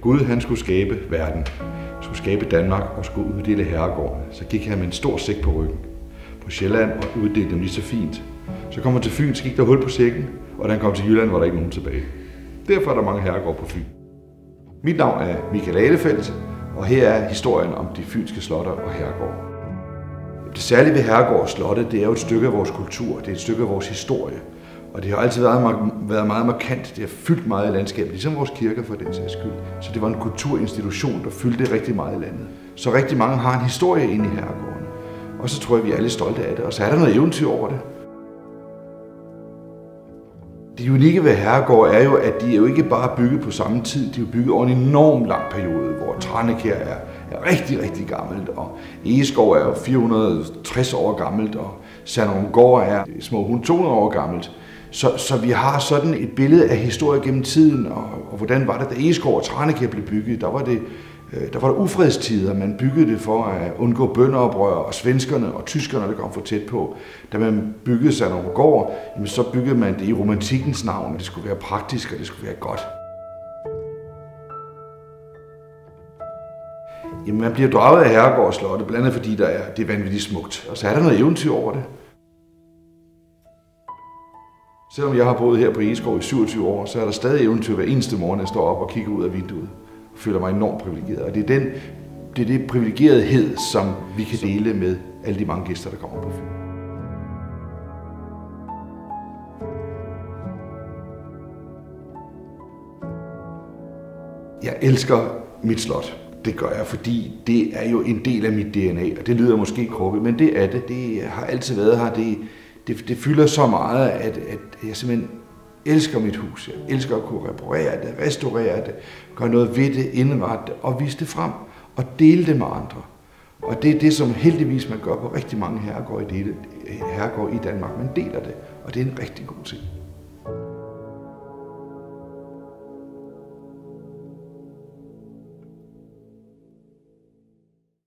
Gud han skulle skabe verden, skulle skabe Danmark og skulle uddele herregårdene. Så gik han med en stor sæk på ryggen på Sjælland og uddelte dem lige så fint. Så kom han til Fyn, så gik der hul på sækken, og da han kom til Jylland, var der ikke nogen tilbage. Derfor er der mange herregårde på Fyn. Mit navn er Michael Alefeldt, og her er historien om de fynske slotter og herregårde. Det særlige ved herregård og slotte, det er jo et stykke af vores kultur, det er et stykke af vores historie. Og det har altid været, været meget markant. Det har fyldt meget i landskabet, ligesom vores kirker for den sags skyld. Så det var en kulturinstitution, der fyldte rigtig meget i landet. Så rigtig mange har en historie inde i herregården. Og så tror jeg, vi er alle stolte af det. Og så er der noget eventyr over det. Det unikke ved herregård er jo, at de er jo ikke bare bygget på samme tid. De er jo bygget over en enorm lang periode, hvor Tranekær er, er rigtig, rigtig gammelt, og Egeskov er jo 460 år gammelt, og Sandrumgård er små 200 år gammelt. Så, så vi har sådan et billede af historie gennem tiden, og, og hvordan var det, da Egeskov og Tranekær blev bygget. Der var det øh, der var der ufredstider. Man byggede det for at undgå bøndeoprør og svenskerne og tyskerne, der kom for tæt på. Da man byggede sig nogle gård, jamen så byggede man det i romantikkens navn. Det skulle være praktisk, og det skulle være godt. Jamen, man bliver draget af Herregård Slotte, blandt andet fordi der er, det er vanvittigt smukt. Og så er der noget eventyr over det. Selvom jeg har boet her på Egeskov i 27 år, så er der stadig eventyr hver eneste morgen, jeg står op og kigger ud af vinduet. Og føler mig enormt privilegeret. Og det er, den, det er det privilegerethed, som vi kan dele med alle de mange gæster, der kommer på Fyn. Jeg elsker mit slot. Det gør jeg, fordi det er jo en del af mit DNA, og det lyder måske krukket, men det er det. Det har altid været her. Det, det, det fylder så meget, at, at jeg simpelthen elsker mit hus. Jeg elsker at kunne reparere det, restaurere det, gøre noget ved det, indrette det og vise det frem og dele det med andre. Og det er det, som heldigvis man gør på rigtig mange herregårde i, det, herregård i Danmark. Man deler det, og det er en rigtig god ting.